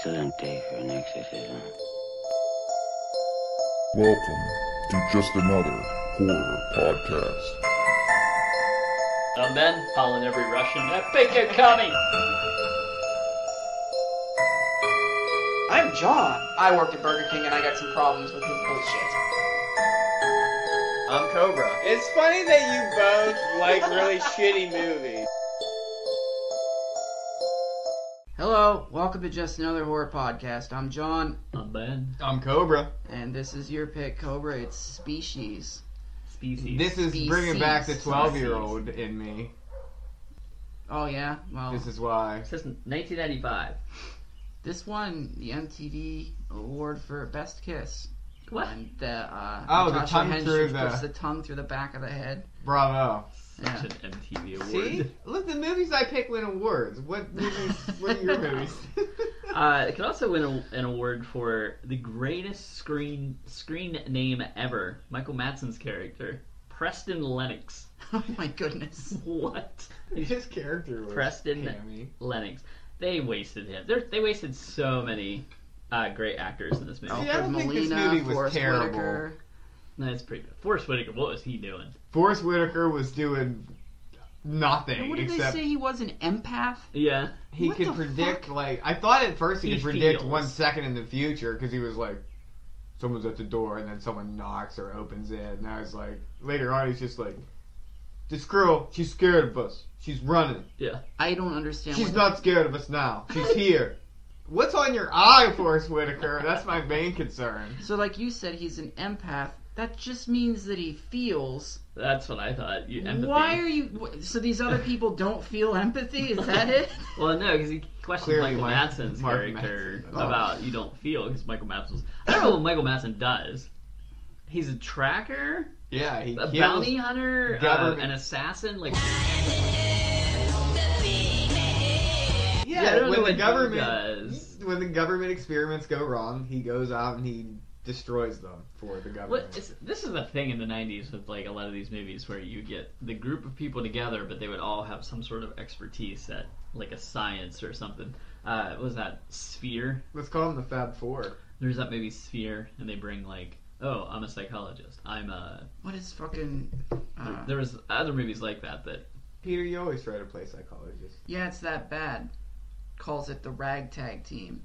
excellent day for an exorcism. Welcome to just another horror podcast. I'm Ben, following every Russian. Epic are coming! I'm John. I worked at Burger King and I got some problems with his bullshit. I'm Cobra. It's funny that you both like really shitty movies. Hello, welcome to Just Another Horror Podcast. I'm John, I'm Ben. I'm Cobra. and this is your pick, Cobra. It's Species. Species. This is Species. bringing back the 12 year old in me. Oh yeah, well, This is why. It says 1995. this won the MTV award for Best Kiss. What? And the, uh, Oh, the Natasha tongue Henstridge through the- puts the tongue through the back of the head. Bravo. Yeah. An MTV award. See? Look, the movies I pick win awards. What movies? what are your movies? Uh, it could also win a, an award for the greatest screen screen name ever. Michael Madsen's character, Preston Lennox. Oh my goodness. What? His character was Preston hammy. Lennox. They wasted him. They're, they wasted so many uh, great actors in this movie. I don't think this movie was Forest terrible. Whitaker. That's pretty good. Forest Whitaker, what was he doing? Forest Whitaker was doing nothing What did they except say? He was an empath. Yeah. he What could the predict. fuck? Like I thought at first he, He could predict feels. one second in the future because he was like, someone's at the door and then someone knocks or opens it, and I was like, later on he's just like, this girl, she's scared of us. She's running. Yeah. I don't understand. She's what not scared of us now. She's here. What's on your eye, Forest Whitaker? That's my main concern. So, like you said, he's an empath. That just means that he feels. That's what I thought. You, empathy. Why are you? So these other people don't feel empathy? Is that it? Well, no, because he questioned Clearly Michael Mike- Madsen's Mark character Madsen. Oh. about you don't feel because Michael Madsen's. I don't know what Michael Madsen does. He's a tracker, Yeah, he a kills. bounty hunter, uh, government- an assassin. Like, Yeah, I when the government does. when the government experiments go wrong, he goes out and he destroys them for the government. What is, this is the thing in the '90s with like a lot of these movies where you get the group of people together, but they would all have some sort of expertise at like a science or something. Uh, what was that Sphere? Let's call them the Fab Four. There's that movie Sphere, and they bring like, oh, I'm a psychologist. I'm a. What is fucking? Uh, There was other movies like that that Peter, you always try to play psychologist. yeah, it's that bad. Calls it the ragtag team.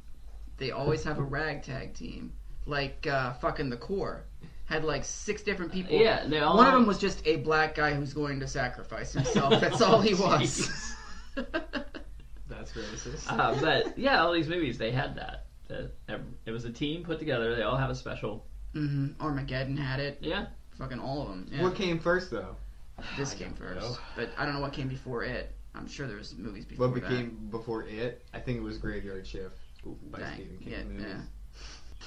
They always have a ragtag team, like uh, fucking the core. Had like six different people. yeah they all One of them was just a black guy who's going to sacrifice himself. That's all he was. Jeez. That's racist. uh, but yeah, all these movies they had that. that It was a team put together. They all have a special. hmm Armageddon had it. Yeah, Fucking all of them. Yeah. What came first, though? this I came first, know. but I don't know what came before it. I'm sure there was movies before What that. became before it? I think it was Graveyard Shift by Dang, Stephen King yeah, movies. yeah.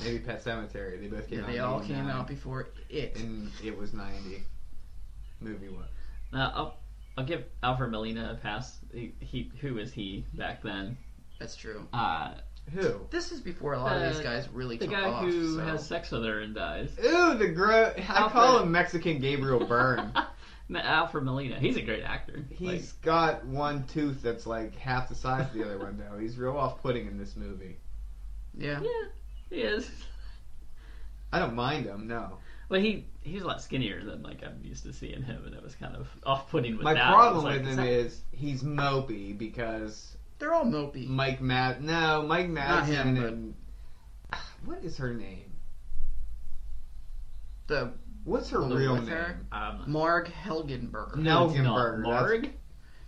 Maybe Pet Sematary. They both came Yeah, out. they in all came out before it. and it was ninety. Movie what? uh, I'll I'll give Alfred Molina a pass. He, he who was he back then? That's true. Uh, Who? This is before a lot of these Uh, guys really the took guy off. who so. has sex with her and dies. Ooh, the gro. I call him Mexican Gabriel Byrne. Alfred Molina. He's a great actor. He's Like, got one tooth that's like half the size of the other one, though. He's real off-putting in this movie. Yeah. yeah, he is. I don't mind him, no. But he he's a lot skinnier than like I'm used to seeing him, and it was kind of off-putting with My that. problem It was with him that- is he's mopey because They're all mopey. Mike Matt. No, Mike Not Madsen him, but- what is her name? The What's her real name? her? um, Marg Helgenberger. No. it's not. Elgenberger, that's- Marg.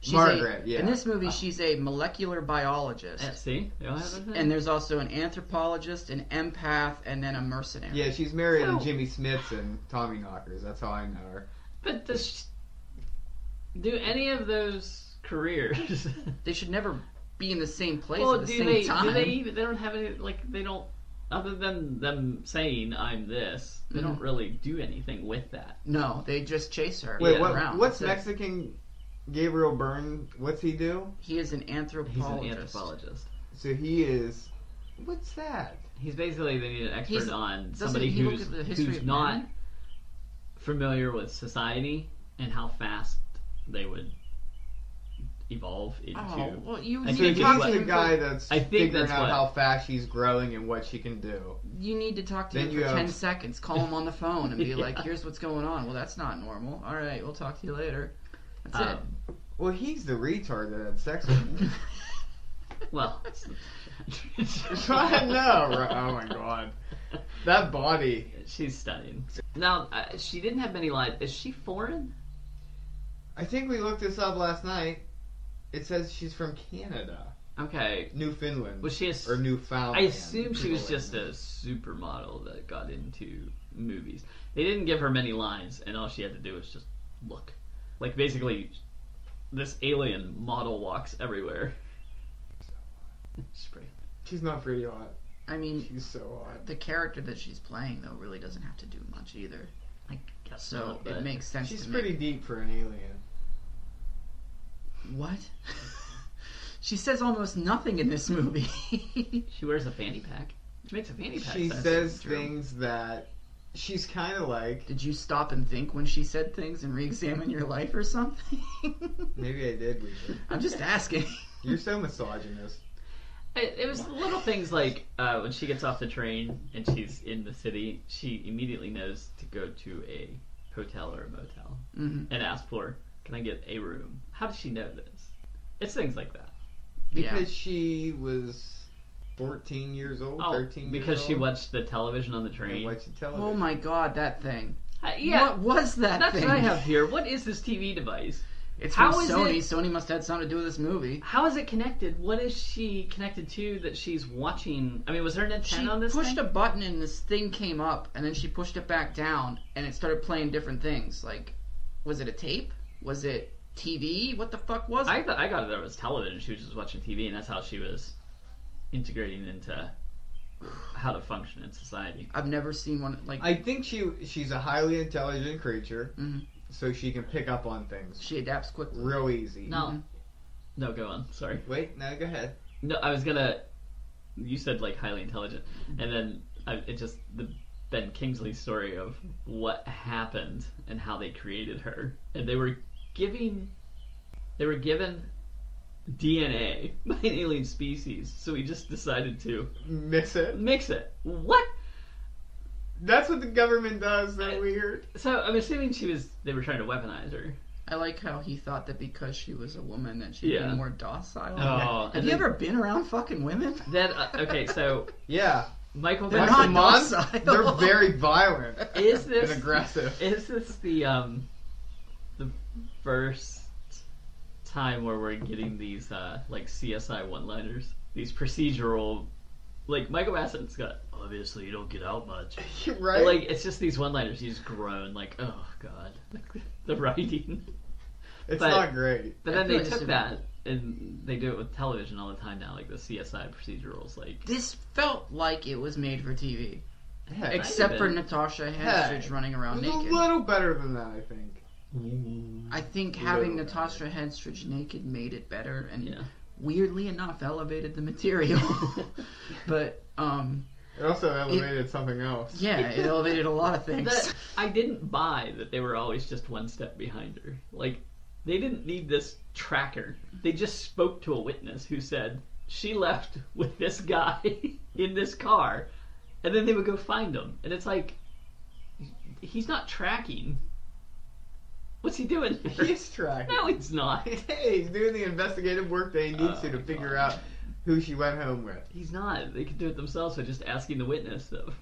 She's Margaret, a, yeah. In this movie, she's a molecular biologist. Yeah, see, they all have. And there's also an anthropologist, an empath, and then a mercenary. Yeah, she's married So- to Jimmy Smits and Tommy Knockers. That's how I know her. But does do any of those careers? They should never be in the same place well, at the do same they? time. Do they even? They don't have any. Like they don't. Other than them saying I'm this, they don't Mhm. really do anything with that. No, they just chase her Wait, Yeah. what, around. what's That's it. Mexican Gabriel Byrne? What's he do? He is an anthropologist. He's anthropologist. an anthropologist. So he is. What's that? He's basically they need an expert He's- on somebody he look who's at the history who's of not man? familiar with society and how fast they would evolve into. Oh, well, you I need So think to he's it's talk what- the to guy that's I think figuring that's out what- how fast she's growing and what she can do. You need to talk to Then him you for have- ten seconds. Call him on the phone and be like, "Here's what's going on." Well, that's not normal. All right, we'll talk to you later. That's Um, Well, he's the retard that had sex with me. well, I know, right? Oh my god, that body. She's stunning. Now, uh, she didn't have many lines. Is she foreign? I think we looked this up last night. It says she's from Canada, Okay. Newfoundland, Was she a s- or Newfoundland. I assume she was just a supermodel that got into movies. They didn't give her many lines, and all she had to do was just look. Like basically, this alien model walks everywhere. Spray. She's not pretty hot. I mean, She's so hot. the character that she's playing though really doesn't have to do much either. I guess So not, it makes sense. She's to pretty me. deep for an alien. What? she says almost nothing in this movie. She wears a fanny pack. She makes a fanny pack. She says things that she's kind of like. Did you stop and think when she said things and re-examine your life or something? Maybe I did. Weaver. I'm just asking. You're so misogynist. It, it was little things like uh, when she gets off the train and she's in the city, she immediately knows to go to a hotel or a motel hmm and ask for, "Can I get a room?" How does she know this? It's things like that. Yeah. Because she was 14 years old, Oh, 13 years because she old. watched the television on the and train. watched television. Oh my god, that thing. Uh, yeah, What was that that's thing? what I have here. What is this TV device? It's How from is Sony. it- Sony must have had something to do with this movie. How is it connected? What is she connected to that she's watching? I mean, was there an She on this She pushed thing? a button and this thing came up, and then she pushed it back down, and it started playing different things. Like, was it a tape? Was it TV? What the fuck was it? I thought I got it that it was television. She was just watching TV, and that's how she was integrating into how to function in society. I've never seen one like. I think she she's a highly intelligent creature, Mhm. so she can pick up on things she adapts quickly. real easy. No, Mhm. no, go on. Sorry. Wait, no, go ahead. No, I was gonna. You said like highly intelligent, and then I, it just the Ben Kingsley story of what happened and how they created her, and they were giving, they were given DNA by an alien species, so we just decided to mix it. mix it. What? That's what the government does. That weird. So I'm assuming she was. They were trying to weaponize her. I like how he thought that because she was a woman that she'd Yeah. be more docile. Oh, Have you then- ever been around fucking women? That uh, okay, so Yeah, Michael They're Once not a docile. they're very violent is this and aggressive. Is this the um the first time where we're getting these uh like CSI one-liners? These procedural like Michael Bassett's got obviously you don't get out much. right? Like it's just these one-liners. You just groan like, oh god, the writing. it's but- not great. But then they like took this that and they do it with television all the time now, like the CSI procedurals. Like This felt like it was made for TV, Yeah, except for been. Natasha Hey, running around was a little better than that, I think. I think having better. Natasha Henstridge naked made it better, and yeah. weirdly enough, elevated the material. but um, It also elevated something else. yeah, it elevated a lot of things. that I didn't buy that they were always just one step behind her. Like they didn't need this tracker. They just spoke to a witness who said she left with this guy in this car, and then they would go find him. And it's like he's not tracking. What's he doing? here? He's trying. no, he's not. Hey, he's doing the investigative work that he needs Oh, to to figure God. out who she went home with. He's not. They could do it themselves by just asking the witness. Though.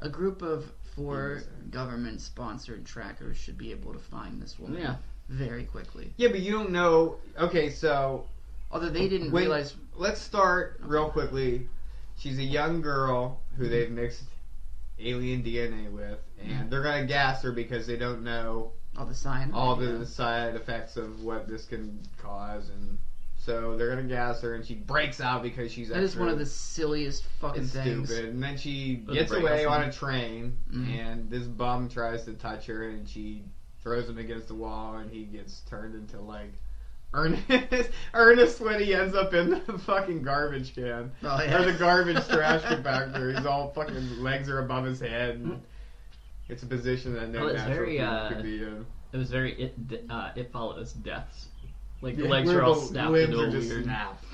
a group of four government-sponsored trackers should be able to find this woman Yeah. very quickly. Yeah, but you don't know. Okay, so Although they didn't Wait. realize let's start real quickly. She's a young girl who mm-hmm. they've mixed alien DNA with, and they're gonna gas her because they don't know all the cyanide. all yeah. the side effects of what this can cause, and so they're gonna gas her, and she breaks out because she's That is extra- one of the silliest fucking it's things. stupid. And then she Or gets away on a train, Mhm. and this bum tries to touch her, and she throws him against the wall, and he gets turned into like Ernest. Ernest when he ends up in the fucking garbage can Oh, yeah. or the garbage trash compactor. He's all fucking legs are above his head. And it's a position that no Well, natural very, uh, could be in. It was very it uh, it follows deaths Like the Yeah, legs are all snapped into a weird. snapped.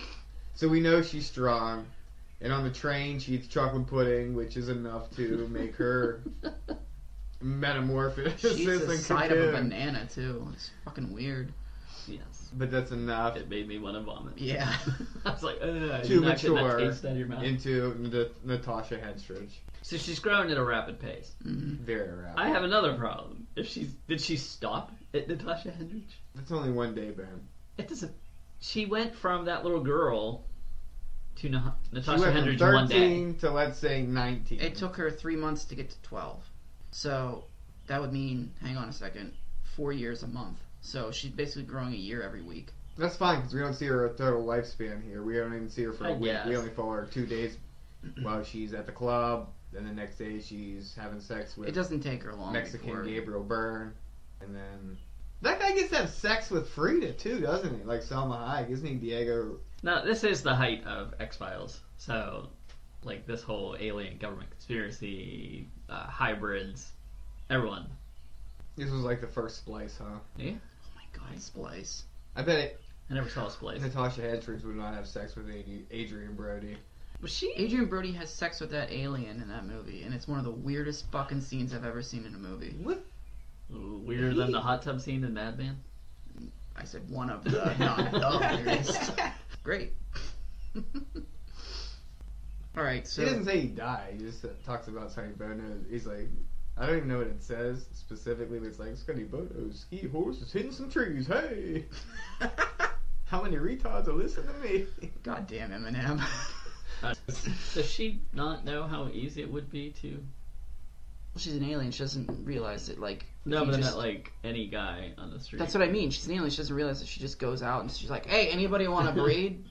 So we know she's strong. And on the train, she eats chocolate pudding, which is enough to make her metamorphosis. She's the side of a banana too. It's fucking weird. Yes. But that's enough It made me want to vomit. Yeah. I was like, ugh, Too you're not that mature taste out of your mouth. into the Natasha Henstridge. So she's growing at a rapid pace. Mhm. Very rapid. I have another problem. If she's did she stop at Natasha Hendrich? That's only one day, Ben. It doesn't. She went from that little girl to Na- Natasha went Hendrich one day. 13 to let's say 19. It took her three months to get to 12. So that would mean, hang on a second, four years a month. So she's basically growing a year every week. That's fine because we don't see her total lifespan here. We don't even see her for a I week. We only follow her two days while she's at the club. Then the next day she's having sex with It doesn't take her long. Mexican before- Gabriel Byrne, and then that guy gets to have sex with Frida too, doesn't he? Like Salma Hayek, isn't he? Diego. Now this is the height of X Files. So, like this whole alien government conspiracy, uh, hybrids, everyone. This was like the first splice, huh? My god, Splice. I bet it, I never saw splice. Natasha Henstridge would not have sex with Ad- Adrien Brody. Was she? Adrien Brody has sex with that alien in that movie, and it's one of the weirdest fucking scenes I've ever seen in a movie. What? Ooh, Weirder than the hot tub scene in Mad Men. I said one of the, not the weirdest. Great. Alright, so. he doesn't say he died. He just talks about Sonny Bono. He's like, I don't even know what it says specifically, but it's like Sonny Bono, ski horse is hitting some trees. Hey, how many retards are listening to me? God damn Eminem. Does she not know how easy it would be to? She's an alien. She doesn't realize it. Like No, you but I just- meant like any guy on the street. That's what I mean. She's an alien. She doesn't realize that she just goes out and she's like, "Hey, anybody want to breed?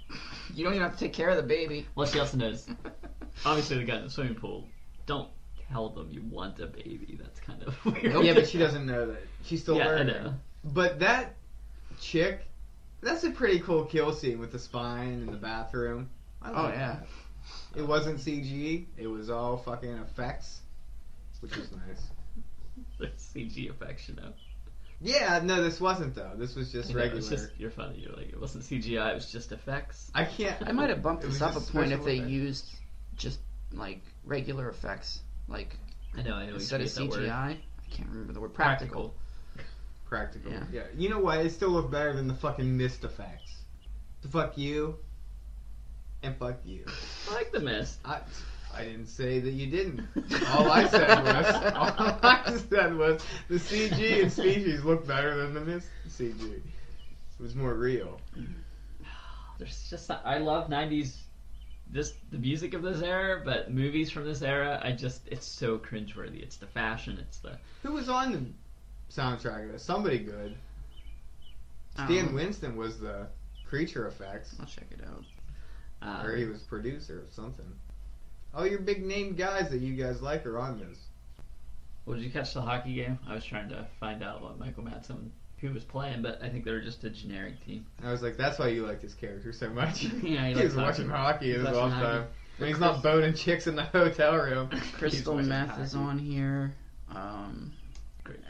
you don't even have to take care of the baby." Well, she also knows. Obviously, the guy in the swimming pool. Don't tell them you want a baby. That's kind of weird. yeah, but she doesn't know that. She's still Yeah, I learning. know. But that chick, that's a pretty cool kill scene with the spine in the bathroom. I Oh like yeah. that. It wasn't CG. It was all fucking effects, which was nice. There's CG effects, you know. Yeah, no, this wasn't though. This was just You know, regular. It's just you're funny. You're like it wasn't CGI. It was just effects. I can't. I might have bumped this up a point if they effects. used just like regular effects, like I know. I know. instead of you hate that CGI. I can't remember the word. Practical. practical. Yeah. Yeah. You know what? It still looked better than the fucking mist effects. So fuck you. And fuck you. I like the mist. I, I didn't say that you didn't. All I said was, all I said was, the CG and Species looked better than the Mist CG. It was more real. There's just I love '90s. This the music of this era, but movies from this era, I just it's so cringeworthy. It's the fashion. It's the Who was on the soundtrack of this? Somebody good. Stan Um, Winston was the creature effects, I'll check it out. uh, or he was producer or something. All your big name guys that you guys like are on this. Well, did you catch the hockey game? I was trying to find out what Michael Madsen who was playing, but I think they were just a generic team. I was like, that's why you like this character so much. Yeah, he he was watching hockey He's his watching off hockey. time. When he's not boning chicks in the hotel room. Crystal Meth is on here. Um,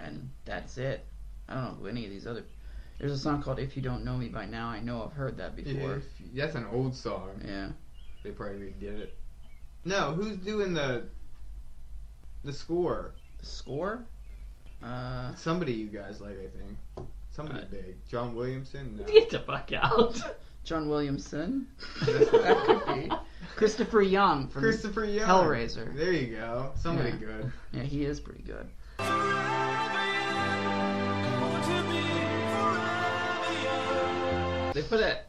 and that's it. I don't know any of these other. There's a song called "If You Don't Know Me by Now." I know I've heard that Yeah, before. that's an old song. Yeah. They probably didn't it. No, who's doing the the score? The score. Uh, Somebody you guys like, I think. Somebody Uh, big. John Williamson? No. Get the fuck out! John Williamson. That could be. Christopher Young from Christopher Young. Hellraiser. There you go. Somebody Yeah. good. Yeah, he is pretty good. They put it.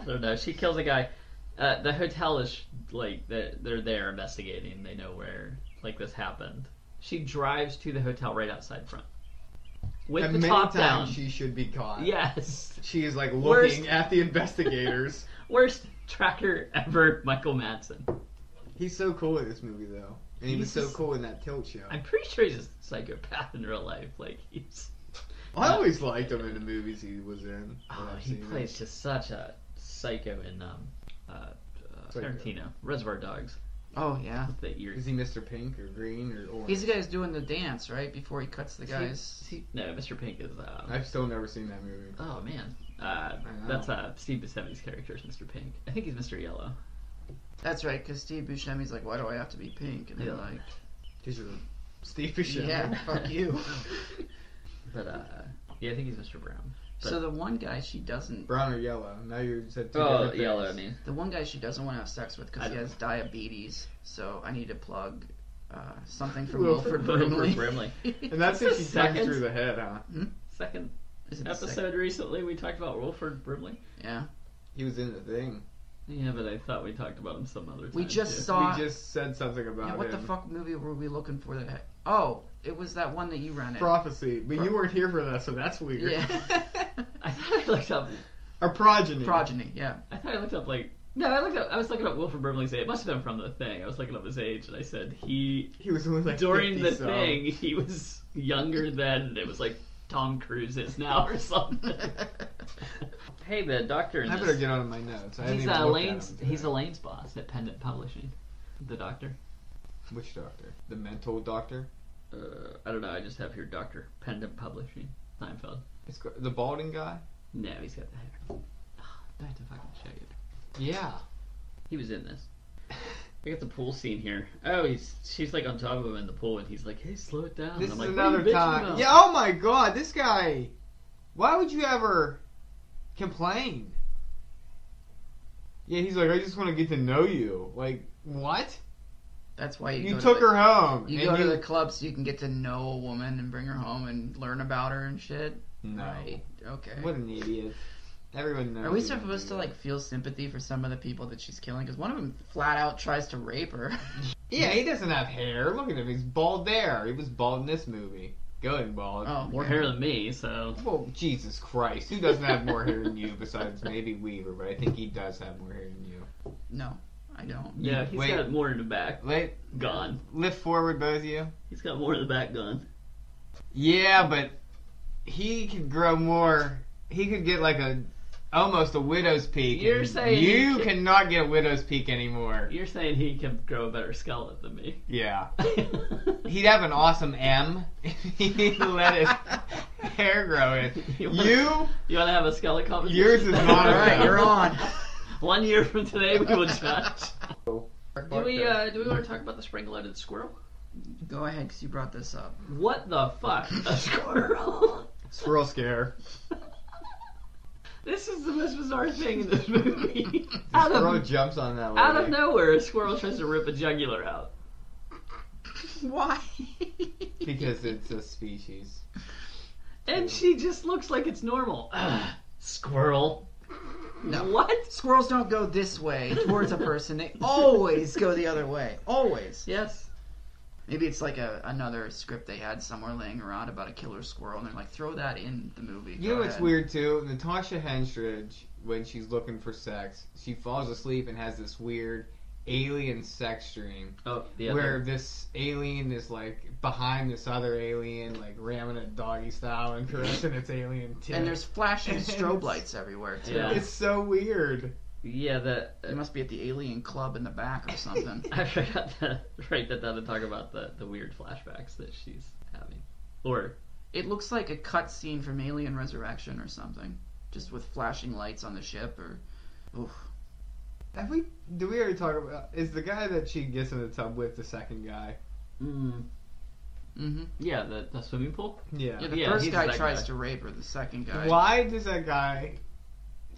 I don't know. She kills a guy. Uh, the hotel is like they're, they're there investigating. They know where like this happened. She drives to the hotel right outside front with and the many top times down. she should be caught. Yes, She is like Worst- looking at the investigators. worst tracker ever, Michael Madsen. He's so cool in this movie though. And he was so cool in that tilt show. I'm pretty sure he's a psychopath in real life. Like he's. I always liked him in the movies he was in. Oh, he plays him. just such a psycho in um, uh, uh. Tarantino, Reservoir Dogs. Oh yeah. With the ears. Is he Mr. Pink or Green or Orange? He's the guy who's doing the dance right before he cuts the Is guys. is he- no, Mr. Pink is. Uh, I've still never seen that movie. oh man, Uh, that's uh, Steve Buscemi's character is Mr. Pink. I think he's Mr. Yellow. That's right, because Steve Buscemi's like, why do I have to be pink? And they're Yeah. like, These are Steve Buscemi. yeah, fuck you. But uh, yeah, I think he's Mr. Brown. So the one guy she doesn't, Brown or yellow? Now you said two Oh, different. Yellow. I mean, the one guy she doesn't want to have sex with because he has diabetes. So I need to plug uh, something from Wilford Wilford Brimley. Brimley. And that's if she Second. through the head, huh? Second Is it episode second? recently, we talked about Wilford Brimley. Yeah. He was in the thing. Yeah, but I thought we talked about him some other time. We just too. saw. we just said something about yeah, what the fuck movie were we looking for? That oh, it was that one that you ran it. Prophecy, but Pro- you weren't here for that, so that's weird. Yeah. I thought I looked up. Or progeny. Progeny. Yeah. I thought I looked up like. No, I looked up. I was looking up Wilford Brimley's age. It must have been from the thing. I was looking up his age, and I said he He was only like during 50 the some. thing he was younger than it was like Tom Cruise is now or something. hey, the doctor. In I this- better get on my notes. I He's haven't even uh, looked at Lane's. him today. He's Elaine's boss at Pendant Publishing. The doctor. Which doctor? The mental doctor? Uh, I don't know. I just have here Doctor Pendant Publishing. Seinfeld. It's go- the balding guy. No, he's got the hair. Ah, I have to fucking show you. Yeah. He was in this. We got the pool scene here. Oh, he's she's like on top of him in the pool, and he's like, "Hey, slow it down." This I'm is like, "What are you another time. about?" Yeah. Oh my god, this guy. Why would you ever complain? Yeah, he's like, I just want to get to know you. Like, what? That's why you, You go took to the, her home. You go you... to the club so you can get to know a woman and bring her home and learn about her and shit. No. Right. Okay. What an idiot. Everyone knows. Are we supposed to like feel sympathy for some of the people that she's killing? Because one of them flat out tries to rape her. Yeah, he doesn't have hair. Look at him. He's bald there. He was bald in this movie. Going bald. Oh, More hair than me, so Well, Jesus Christ. Who doesn't have more hair than you besides maybe Weaver? But I think he does have more hair than you. no, I don't. yeah, he's Wait. got more in the back. Wait, Gone. lift forward, both of you. He's got more in the back gone. Yeah, but he could grow more. He could get like a almost a widow's peak. You're and saying you can- cannot get a widow's peak anymore. You're saying he can grow a better skeleton than me. Yeah, he'd have an awesome M if he let his hair grow in. You You, You want to have a skeleton competition? yours is not All right, you're on. One year from today, we will judge. Do we uh, do we want to talk about the spring-loaded squirrel? Go ahead, because you brought this up. What the fuck? A squirrel? Squirrel scare. This is the most bizarre thing in this movie. out Squirrel of jumps on that. out of nowhere, a squirrel tries to rip a jugular out. Why? Because it's a species. And she just looks like it's normal. Ugh, squirrel. No. What? Squirrels don't go this way towards a person. They always go the other way. Always. Yes. Maybe it's like a another script they had somewhere laying around about a killer squirrel, and they're like, throw that in the movie. You Go know what's ahead. weird too? Natasha Henstridge, when she's looking for sex, she falls asleep and has this weird alien sex dream Oh, the where other. this alien is like behind this other alien, like ramming it doggy style and caressing its alien tit. And there's flashing strobe lights everywhere too. Yeah. it's so weird. Yeah, the. Uh, they must be at the alien club in the back or something. I forgot to write that down to talk about the, the weird flashbacks that she's having. Or it looks like a cut scene from Alien Resurrection or something, just with flashing lights on the ship. Or, oof. Have we? Do we already talk about? Is the guy that she gets in the tub with the second guy? mm, Mm-hmm. yeah, the, the swimming pool. Yeah. Yeah, the Yeah, first he's guy that tries guy. to rape her. The second guy. Why does that guy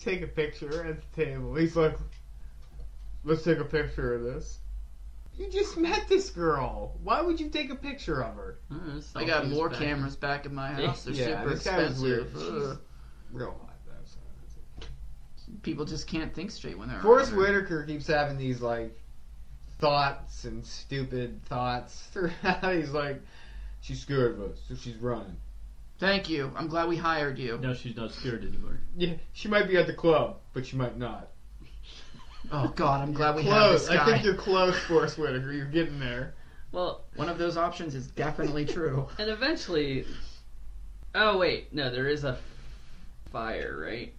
take a picture at the table? He's like, let's take a picture of this. You just met this girl. Why would you take a picture of her? Uh, I got more back. cameras back in my house. They're Yeah, super this guy was weird. expensive. Ugh. Real hot though. People just can't think straight when they're. Forest around. Whitaker keeps having these like thoughts and stupid thoughts throughout. He's like, she's scared of us, so she's running. Thank you. I'm glad we hired you. No, she's not scared anymore. Yeah, she might be at the club, but she might not. Oh God, I'm glad we have close. this guy. I think you're close, Forest Whitaker. You're getting there. Well, One of those options is definitely true. and eventually. Oh wait, no, there is a fire, right?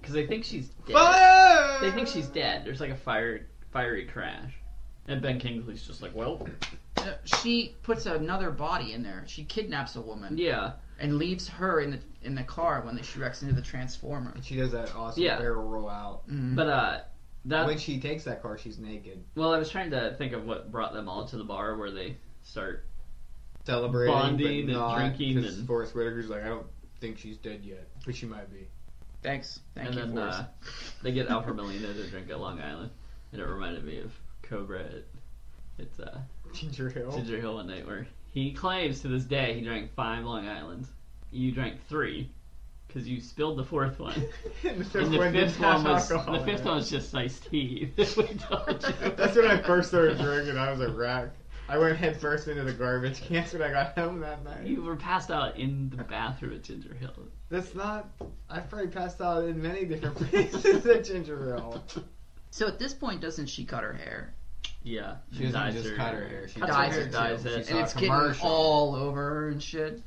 Because they think she's dead. Fire! They think she's dead. There's like a fire, fiery crash, and Ben Kingsley's just like, well, she puts another body in there. She kidnaps a woman. yeah. and leaves her in the in the car when she wrecks into the transformer. And she does that awesome Yeah. barrel roll out. Mhm. But uh, that when she takes that car, she's naked, well, I was trying to think of what brought them all to the bar where they start. celebrating, Bonding but and not, drinking 'cause and- Forest Whitaker's like, I don't think she's dead yet, but she might be. Thanks, thank and you then uh, they get Alfred Molina to drink at Long Island, and it reminded me of Cobra. At, it's uh, Ginger Hill. Ginger Hill one night where he claims to this day he drank five Long Islands. You drank three because you spilled the fourth one. and the fifth And the one fifth one was the fifth one was just iced tea. that we told you. That's when I first started drinking. I was a wreck. I went head first into the garbage cans when I got home that night. You were passed out in the bathroom at Ginger Hill. That's not. I've probably passed out in many different places at Ginger Hill. So at this point, doesn't she cut her hair? Yeah, She doesn't dyes just her- cut her hair. She cuts dyes her hair, it dyes too. it. And a it's getting all over her and shit.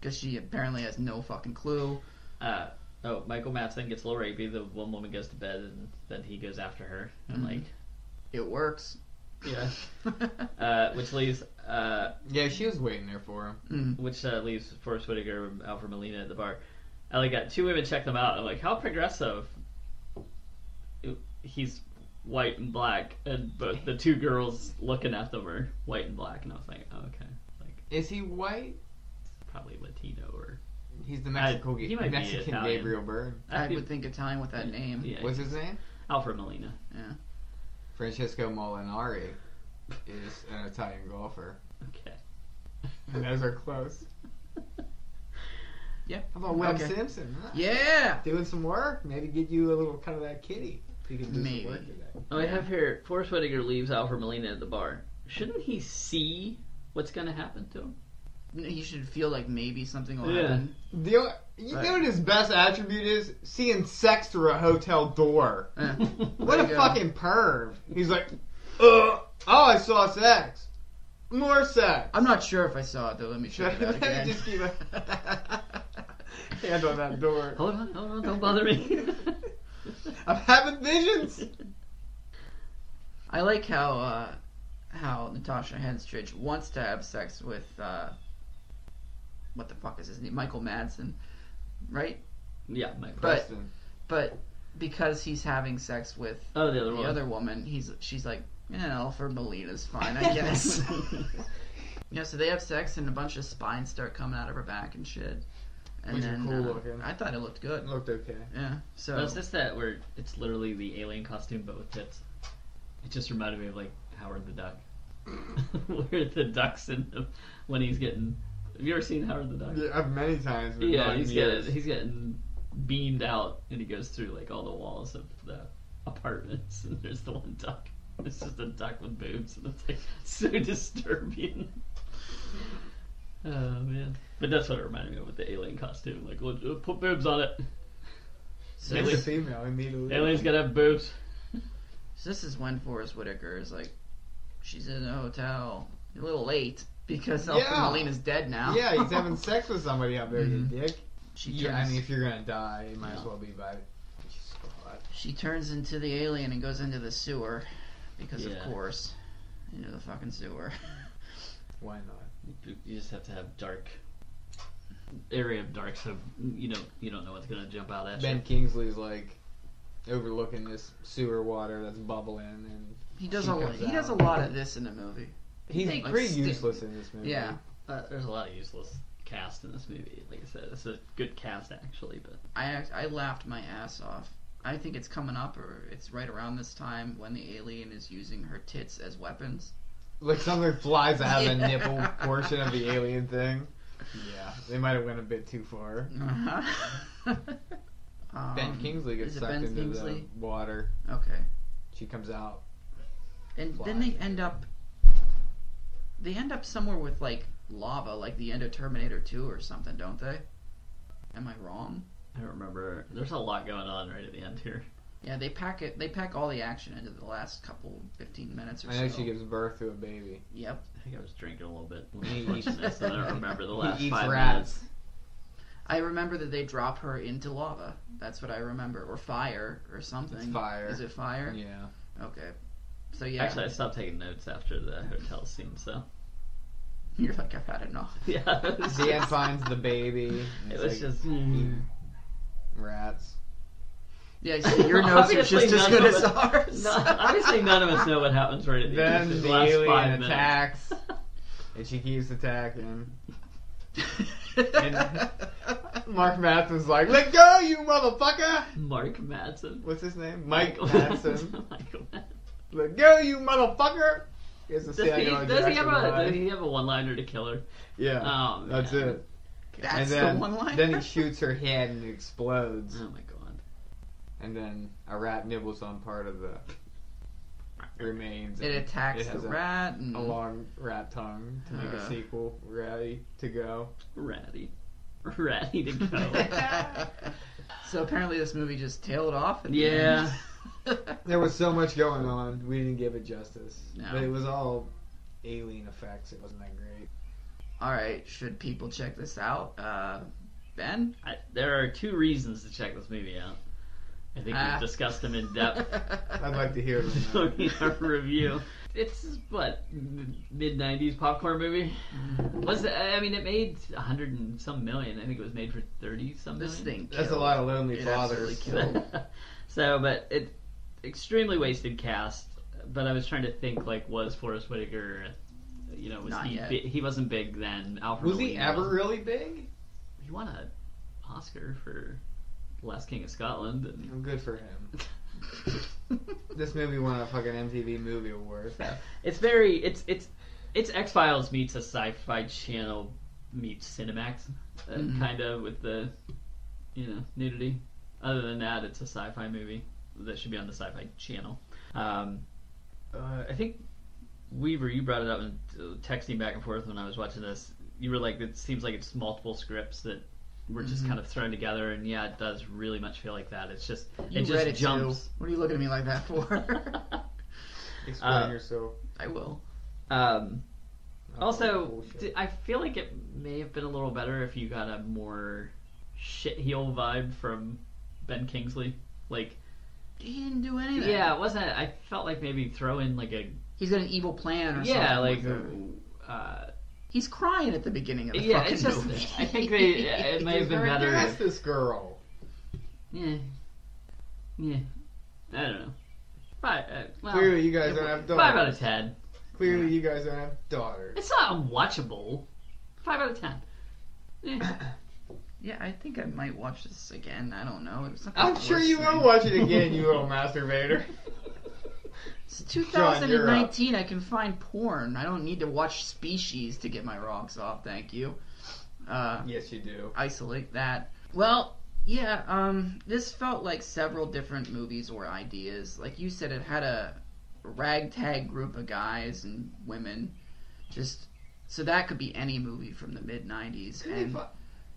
Because she apparently has no fucking clue. Uh, oh, Michael Madsen gets a little rapey. The one woman goes to bed, and then he goes after her, and Mhm. like, It works. Yeah, uh, which leaves, uh, Yeah, she was waiting there for him. Mm. which uh, leaves Forest Whitaker and Alfred Molina at the bar. I like got two women check them out. I'm like, how progressive? He's white and black, and both the two girls looking at them are white and black, and I was like, oh, okay, like Is he white? probably Latino or He's the I- he might be Mexican Italian. Gabriel Byrne. I would think Italian with that name. Yeah, What's his name? Alfred Molina. Francesco Molinari is an Italian golfer. Okay. And those are close. Yeah. How about Webb Okay. Simpson? Huh? Yeah. Doing some work. Maybe get you a little cut of that kitty. You can do Maybe. some work today. Oh, I have here Forest Whitaker leaves Alfred Molina at the bar. Shouldn't he see what's going to happen to him? He should feel like maybe something will Yeah. happen. The, o- you Right. know what his best attribute is? Seeing sex through a hotel door. Eh. What a go. fucking perv. He's like, uh, oh, I saw sex. More sex. I'm not sure if I saw it though. Let me check it out Let me again. just keep a hand on that door. hold on, hold on, don't bother me. I'm having visions. I like how uh, how Natasha Henstridge wants to have sex with uh, what the fuck is his name? Michael Madsen, right? yeah, Mike. But- Preston. But because he's having sex with oh, the other the one. other woman, he's she's like, yeah, for Molina's fine, I guess. yeah, so they have sex and a bunch of spines start coming out of her back and shit. And Which are then cool uh, looking. I thought it looked good. It looked okay. Yeah. So Oh, is this that where it's literally the alien costume but with tits? It just reminded me of like Howard the Duck, where the ducks in the, when he's getting. Have you ever seen Howard the Duck? Yeah, I've many times. Yeah, he's in getting he's getting beamed out, and he goes through like all the walls of the apartments, and there's the one duck. It's just a duck with boobs, and it's like so disturbing. Oh man! But that's what it reminded me of with the alien costume. Like, let's uh, put boobs on it. so, It's a Aliens- female immediately. Aliens gotta have boobs. so this is when Forest Whitaker is like, she's in a hotel, a little late because Alfred Yeah. Molina's dead now. Yeah, he's having sex with somebody out there, Mhm. you dick. She yeah, turns, I mean, if you're gonna die, it might as well be by. So she turns into the alien and goes into the sewer because Yeah. of course, into the fucking sewer. Why not? You you just have to have dark area of dark, so you know you don't know what's gonna jump out at Ben you. Ben Kingsley's like overlooking this sewer water that's bubbling, and He does a comes he does a lot of this in the movie. He's Like, pretty sti- useless in this movie. Yeah. Uh, there's a lot of useless cast in this movie. Like I said, it's a good cast actually, but I I laughed my ass off. I think it's coming up, or it's right around this time when the alien is using her tits as weapons. Like something flies out of the Yeah. nipple portion of the alien thing. Yeah, they might have went a bit too far. Uh-huh. ben Um, Kingsley gets is sucked Ben into Kingsley? the water. Okay, She comes out. and Fly. then they end up. They end up somewhere with like lava, like the end of Terminator Two or something, don't they? Am I wrong? I don't remember. There's a lot going on right at the end here. Yeah, they pack it. They pack all the action into the last couple fifteen minutes or I know she gives birth to a baby. Yep. I think I was drinking a little bit. This, and I don't remember the last he eats five rats. minutes. I remember that they drop her into lava. That's what I remember, or fire, or something. It's fire. Is it fire? Yeah. Okay. So yeah. Actually, I stopped taking notes after the hotel scene. So You're like, I've had enough. Yeah, it Dan finds the baby. It it's was like, just. eat rats. Yeah, so your notes are just as none good as ours. No, obviously, none of us know what happens right at the end. Then of the last alien five attacks, and she keeps attacking. And- Mark Matson's like, "Let go, you motherfucker!" Mark Madsen. What's his name? Mike Michael Madsen. Michael Madsen. Let go, you motherfucker! He has a Does, he, does, he have a, line. does he have a one-liner to kill her? Yeah, Oh, that's it. That's and then, the one line. then he shoots her head and it explodes. Oh my god. And then a rat nibbles on part of the remains. It and attacks it has the a, rat. And... a long rat tongue to make a Uh. sequel ready to go. Ratty. Ratty to go. so apparently this movie just tailed off. At the Yeah. End. There was so much going on, we didn't give it justice. No. But it was all alien effects. It wasn't that great. All right, should people check this out? Uh, Ben? I, there are two reasons to check this movie out. I think Ah. we've discussed them in depth I'd like to hear it. right now. in our review. It's what mid '90s popcorn movie. Was it, I mean it made a hundred and some million. I think it was made for thirty some This million. thing. That's a lot of lonely It fathers. so, but it extremely wasted cast. But I was trying to think like was Forest Whitaker, you know, was Not he yet. bi- he wasn't big then. Alfred Was he ever wasn't. really big? He won an Oscar for Last King of Scotland. And, good for him. This movie won a fucking MTV Movie Award. it's very it's it's it's X Files meets a Sci-Fi Channel meets Cinemax, uh, Mhm. kind of with the you know nudity. Other than that, it's a sci-fi movie that should be on the Sci-Fi Channel. Um, uh, I think Weaver, you brought it up and uh, texting back and forth when I was watching this. You were like, it seems like it's multiple scripts that were just Mhm. kind of thrown together, and yeah, it does really much feel like that. It's just You it just it jumps. too. What are you looking at me like that for? Explain Uh, yourself. I will. um, Oh, Also, d- I feel like it may have been a little better if you got a more shit heel vibe from Ben Kingsley. Like, He didn't do anything. yeah, it wasn't. I felt like maybe throw in like a He's got an evil plan or something. yeah, like with uh, He's crying at the beginning of the yeah. fucking It's just movie. I think they it may have been He's better. That's this girl. Yeah, yeah. I don't know. Five. Uh, well, Clearly, you guys don't have daughters. five out of ten. Clearly, you guys don't have daughters. It's not unwatchable. Five out of ten. Eh. Yeah, I think I might watch this again. I don't know. It was not I'm sure you will watch it again, you little masturbator. It's John, 2019. I can find porn. I don't need to watch Species to get my rocks off. Thank you. Uh, yes, you do. isolate that. Well, yeah. Um, this felt like several different movies or ideas. Like you said, it had a ragtag group of guys and women. Just so that could be any movie from the mid 90s. Couldn't And fu-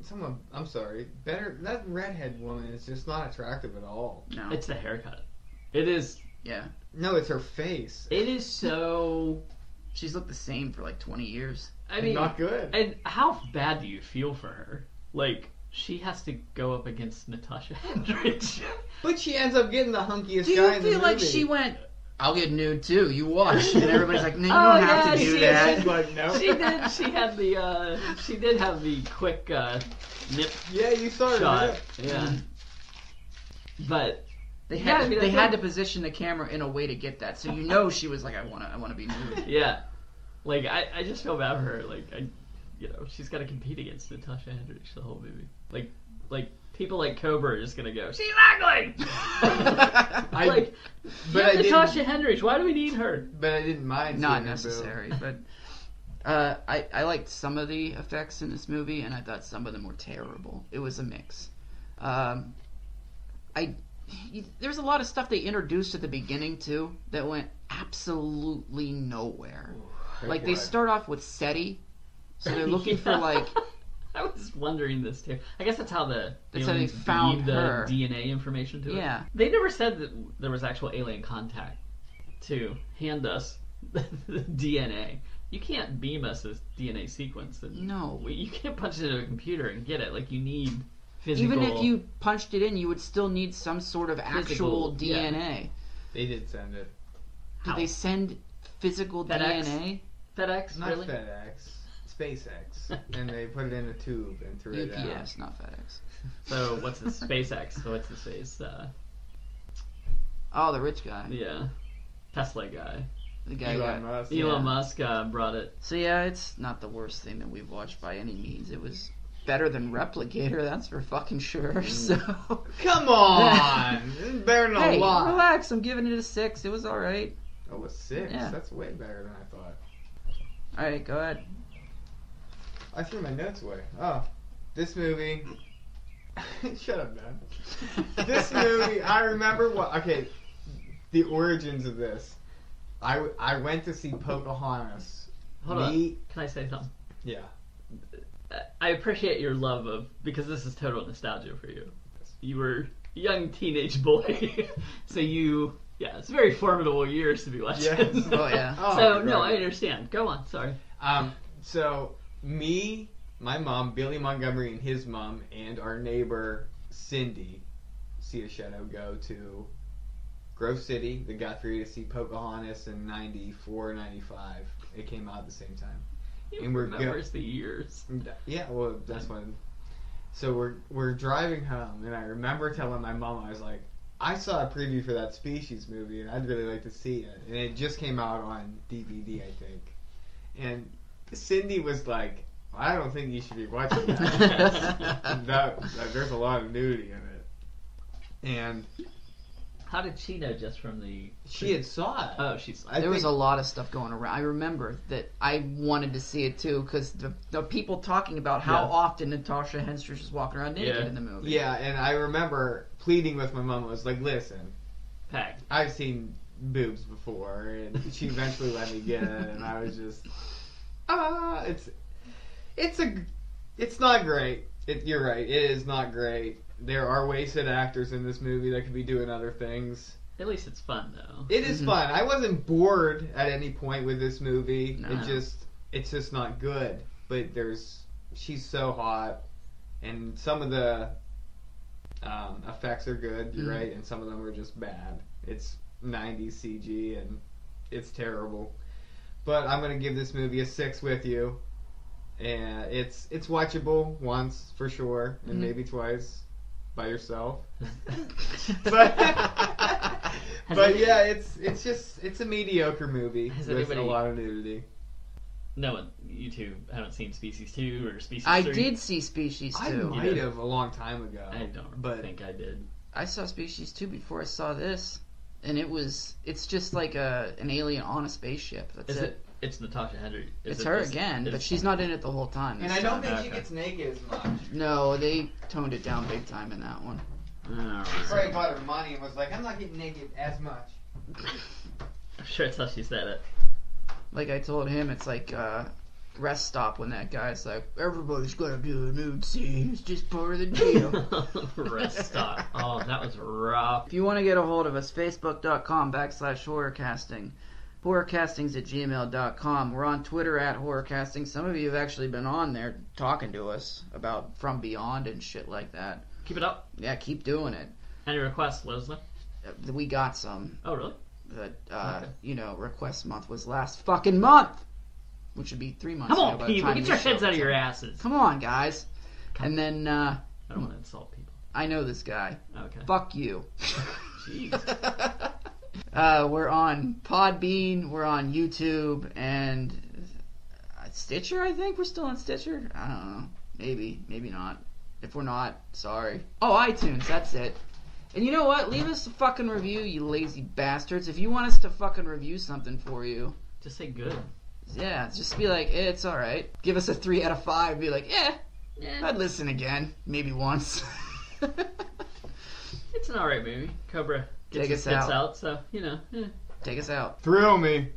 Someone, I'm sorry. Better that redhead woman is just not attractive at all. no, It's the haircut. It is. yeah, No, it's her face. It is so. she's looked the same for like 20 years. I mean, not good. And how bad do you feel for her? Like she has to go up against Natasha Hendricks. But she ends up getting the hunkiest Do guy you in the feel like movie. she went? I'll get nude too. You watch, and everybody's like, "No, you Oh, don't have yeah, to do she- that." She's like, no. she did. She had the. uh She did have the quick uh nip Yeah, you saw shot. it. Yeah. But They Yeah, had I mean, they had to position the camera in a way to get that, so you know she was like, "I want to, I want to be nude." yeah, like I, I just feel bad for her. Like I, you know, she's got to compete against Natasha Hendricks the whole movie. Like, like people like Cobra are just gonna go. She's ugly. I- like, but but I didn't- Natasha Hendricks. Why do we need her? But I didn't mind. Not seeing her necessary, but uh, I I liked some of the effects in this movie, and I thought some of them were terrible. It was a mix. Um, I there's a lot of stuff they introduced at the beginning too that went absolutely nowhere. build. Like they start off with SETI, so they're looking for like I was wondering this too. I guess that's how the That's how they aliens found beamed her. the DNA information to it. Yeah. They never said that there was actual alien contact to hand us the DNA. You can't beam us this DNA sequence. And no. we- you can't punch it into a computer and get it. Like you need physical. Even if you punched it in, you would still need some sort of actual Physical, yeah. DNA. They did send it. Did How? they send physical FedEx? DNA? FedEx Not really? FedEx. It's SpaceX, and they put it in a tube and threw it out. UPS, not FedEx. So what's the SpaceX? So what's the space? Uh, Oh, the rich guy. yeah, Tesla guy. The guy Elon got. Musk. Elon Yeah. Musk uh, brought it. So yeah, it's not the worst thing that we've watched by any means. It was better than Replicator, that's for fucking sure. So Come on, it's better than a hey, lot. relax. I'm giving it a six. It was all right. Oh, a six. Yeah. That's way better than I thought. All right, go ahead. I threw my notes away. Oh, this movie. Shut up, man. This movie, I remember what. Okay, the origins of this. I, I went to see Pocahontas. Hold on. Can I say something? Yeah. I appreciate your love of because this is total nostalgia for you. You were a young teenage boy, so you yeah, it's very formidable years to be watching. Yes. Oh, yeah. Oh, so no, right. I understand. Go on. Sorry. Um, so me, my mom, Billy Montgomery, and his mom, and our neighbor Cindy, see a shadow go to Grove City. They got free to see Pocahontas in 94, 95. It came out at the same time. He And we're go- the years. Yeah, well, that's when. So we're we're driving home, and I remember telling my mom, I was like, I saw a preview for that Species movie, and I'd really like to see it. And it just came out on DVD, I think. And Cindy was like, I don't think you should be watching that. that, that there's a lot of nudity in it. And How did she know just from the? she had saw it. Oh, she's. I there was a lot of stuff going around. I remember that I wanted to see it too because the, the people talking about how Yeah. often Natasha Henstridge is walking around naked Yeah. in the movie. Yeah, and I remember pleading with my mom. I was like, listen, Peg. I've seen boobs before, and she eventually let me get it, and I was just, ah, it's, it's a, it's not great. It, you're right, it is not great. There are wasted actors in this movie that could be doing other things. At least it's fun though. It is Mhm. fun. I wasn't bored at any point with this movie. No. It just, it's just not good. But there's, she's so hot, and some of the um, effects are good. You're Mhm. right, and some of them are just bad. It's 90s CG, and it's terrible. But I'm gonna give this movie a six with you, and it's it's watchable once for sure, and Mhm. maybe twice by yourself. but but any- yeah, it's it's just it's a mediocre movie Has with anybody- a lot of nudity. no one, you two haven't seen Species Two or Species I Three. did see Species Two. I too. might have a long time ago. I don't but think I did. I saw Species 2 before I saw this, and it was it's just like a an alien on a spaceship. That's Is it. it? It's Natasha Henry. Is It's it her this- again, is- but she's not in it the whole time. and I don't time. think she gets naked as much. No, they toned it down big time in that one. Alright. Probably got her money and was like, I'm not getting naked as much. I'm sure it's how she said it. Like I told him, it's like uh, rest stop when that guy's like, everybody's gonna do a nude scene. It's just part of the deal. Rest stop. Oh, that was rough. If you want to get a hold of us, facebook.com backslash horrorcasting. Horrorcastings at gmail.com. We're on Twitter at horrorcasting. Some of you have actually been on there talking to us about From Beyond and shit like that. Keep it up. Yeah, keep doing it. Any requests, know. Uh, We got some. Oh, really? But, uh, Okay. you know, request month was last fucking month! Which would be three months Come on, people, get your heads out of your asses. Come on, guys. And then, uh, I don't want to insult people. I know this guy. Okay. Fuck you. Jeez. uh, we're on Podbean, we're on YouTube, and uh, Stitcher. I think we're still on Stitcher. I don't know. Maybe, maybe not. If we're not, sorry. Oh, iTunes. That's it. And you know what? Leave us a fucking review, you lazy bastards. If you want us to fucking review something for you, Just say good. Yeah, just be like, eh, it's all right. Give us a three out of five. Be like, yeah, Yeah. I'd listen again, maybe once. It's an alright movie. Cobra gets Take his us spits out. out, so, you know. eh. Take us out. Thrill me.